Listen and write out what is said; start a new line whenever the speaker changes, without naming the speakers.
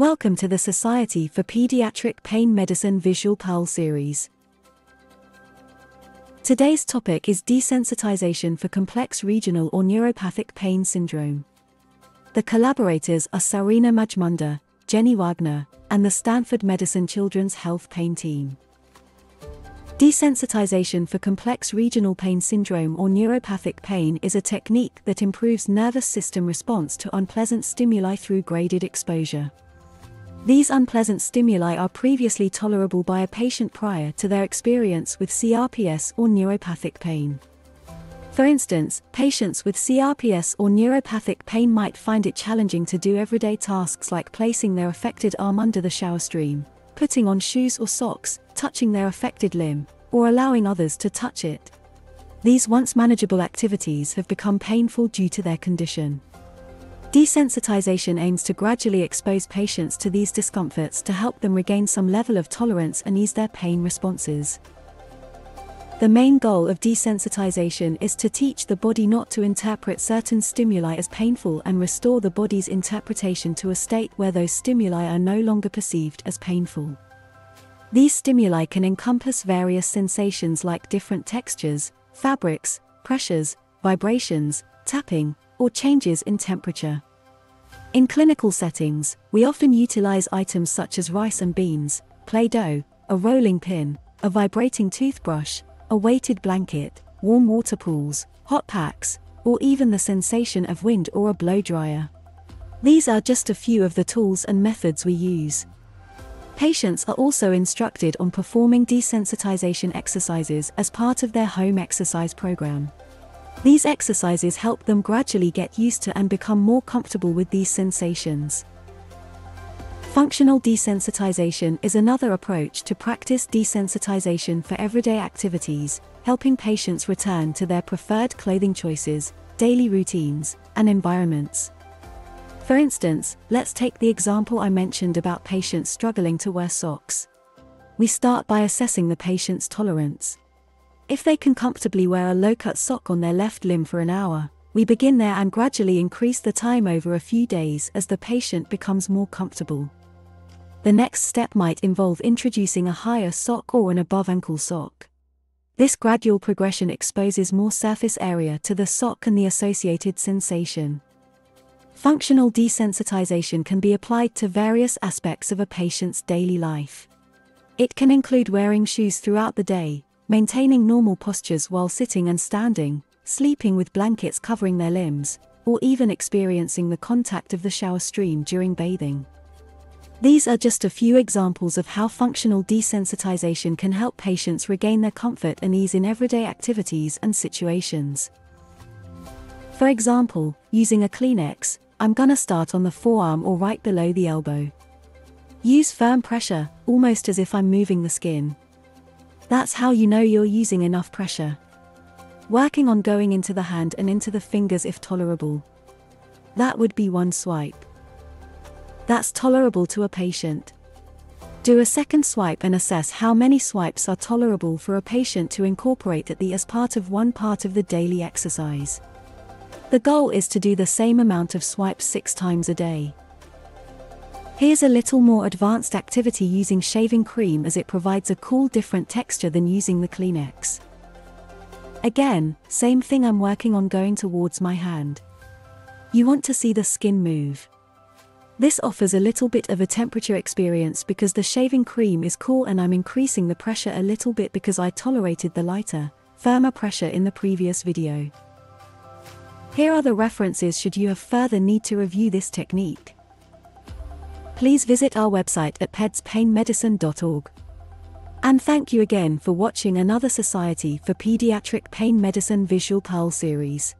Welcome to the Society for Pediatric Pain Medicine Visual Pearl series. Today's topic is desensitization for complex regional or neuropathic pain syndrome. The collaborators are Sarina Majmundar, Jenny Wagner, and the Stanford Medicine Children's Health Pain Team. Desensitization for complex regional pain syndrome or neuropathic pain is a technique that improves nervous system response to unpleasant stimuli through graded exposure. These unpleasant stimuli are previously tolerable by a patient prior to their experience with CRPS or neuropathic pain. For instance, patients with CRPS or neuropathic pain might find it challenging to do everyday tasks like placing their affected arm under the shower stream, putting on shoes or socks, touching their affected limb, or allowing others to touch it. These once manageable activities have become painful due to their condition. Desensitization aims to gradually expose patients to these discomforts to help them regain some level of tolerance and ease their pain responses. The main goal of desensitization is to teach the body not to interpret certain stimuli as painful and restore the body's interpretation to a state where those stimuli are no longer perceived as painful. These stimuli can encompass various sensations like different textures, fabrics, pressures, vibrations, tapping, or changes in temperature. In clinical settings, we often utilize items such as rice and beans, Play Doh, a rolling pin, a vibrating toothbrush, a weighted blanket, warm water pools, hot packs, or even the sensation of wind or a blow dryer. These are just a few of the tools and methods we use. Patients are also instructed on performing desensitization exercises as part of their home exercise program. These exercises help them gradually get used to and become more comfortable with these sensations. Functional desensitization is another approach to practice desensitization for everyday activities, helping patients return to their preferred clothing choices, daily routines, and environments. For instance, let's take the example I mentioned about patients struggling to wear socks. We start by assessing the patient's tolerance. If they can comfortably wear a low-cut sock on their left limb for an hour, we begin there and gradually increase the time over a few days as the patient becomes more comfortable. The next step might involve introducing a higher sock or an above ankle sock. This gradual progression exposes more surface area to the sock and the associated sensation. Functional desensitization can be applied to various aspects of a patient's daily life. It can include wearing shoes throughout the day, maintaining normal postures while sitting and standing, sleeping with blankets covering their limbs, or even experiencing the contact of the shower stream during bathing. These are just a few examples of how functional desensitization can help patients regain their comfort and ease in everyday activities and situations. For example, using a Kleenex, I'm gonna start on the forearm or right below the elbow. Use firm pressure, almost as if I'm moving the skin. That's how you know you're using enough pressure. Working on going into the hand and into the fingers if tolerable. That would be one swipe. That's tolerable to a patient. Do a second swipe and assess how many swipes are tolerable for a patient to incorporate at the as part of one part of the daily exercise. The goal is to do the same amount of swipes six times a day. Here's a little more advanced activity using shaving cream as it provides a cool different texture than using the Kleenex. Again, same thing I'm working on going towards my hand. You want to see the skin move. This offers a little bit of a temperature experience because the shaving cream is cool and I'm increasing the pressure a little bit because I tolerated the lighter, firmer pressure in the previous video. Here are the references should you have further need to review this technique please visit our website at pedspainmedicine.org. And thank you again for watching another Society for Pediatric Pain Medicine Visual Pearl series.